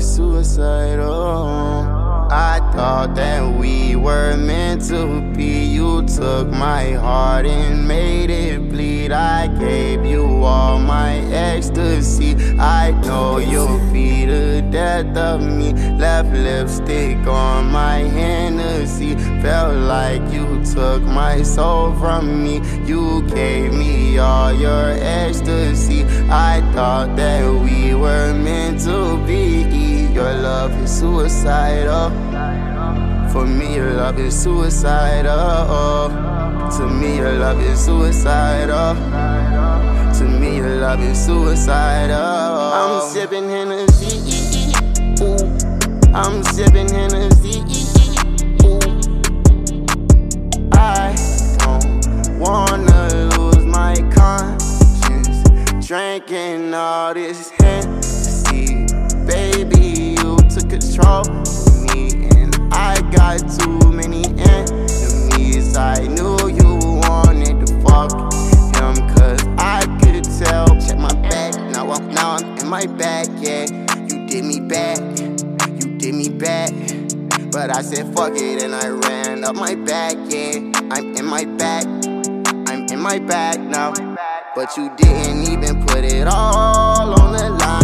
suicidal. I thought that we were meant to be. You took my heart and made it bleed. I gave you all my ecstasy. I know you'll be the death of me. Left lipstick on my Hennessy. Felt like you took my soul from me. You gave me all your ecstasy. I thought that love is suicidal. For me, your love is suicidal. To me, your love is suicidal. To me, your love is suicidal. I'm sipping Hennessy. Ooh. I'm sipping Hennessy. Ooh. I don't wanna lose my conscience. Drinking all this Hennessy, took control me, and I got too many enemies. I knew you wanted to fuck him, cause I could tell. Check my back, now I'm, now I'm in my bag, yeah. You did me bad, you did me bad. But I said fuck it and I ran up my back, yeah. I'm in my bag, I'm in my bag now. But you didn't even put it all on the line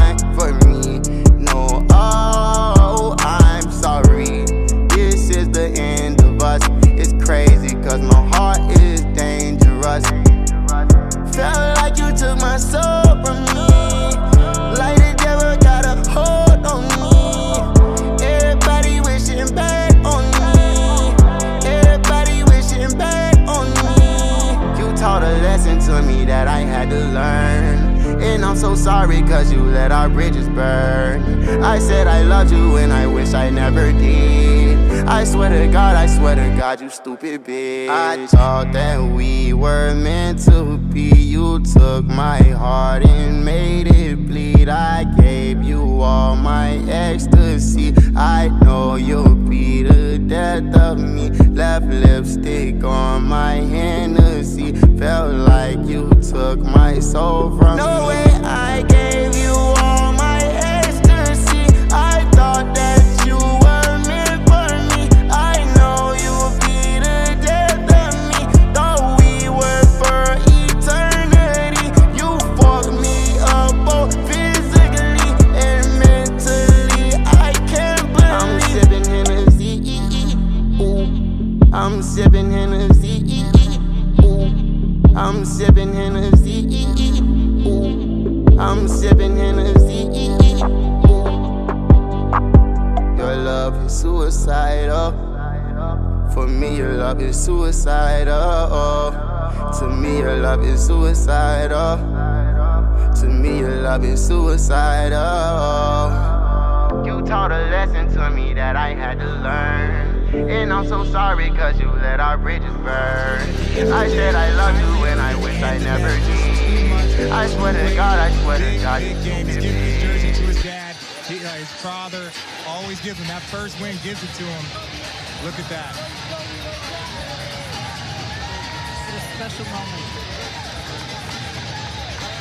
And I'm so sorry cause you let our bridges burn. I said I loved you and I wish I never did. I swear to God, I swear to God, you stupid bitch. I thought that we were meant to be. You took my heart and made it bleed. I gave you all my ecstasy. I know you'll be the death of me. Left lipstick on my Hennessy. Felt like you took my soul from no me. Way I gave you all my ecstasy. I thought that you were meant for me. I know you would be the death of me. Thought we were for eternity. You fucked me up both physically and mentally. I can't believe I'm sipping Hennessy. Ooh. I'm sipping Hennessy. Suicidal. For me, your love is suicidal. To me, your love is suicidal. To me, your love is suicidal. You taught a lesson to me that I had to learn. And I'm so sorry cause you let our bridges burn. I said I love you and I wish I never did. I swear to God, I swear to God, Gibbs stupid his jersey to his dad. His father always gives him that first win, gives it to him. Look at that. What a special moment.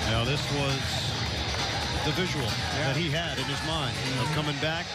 Now this was the visual that he had in his mind of coming back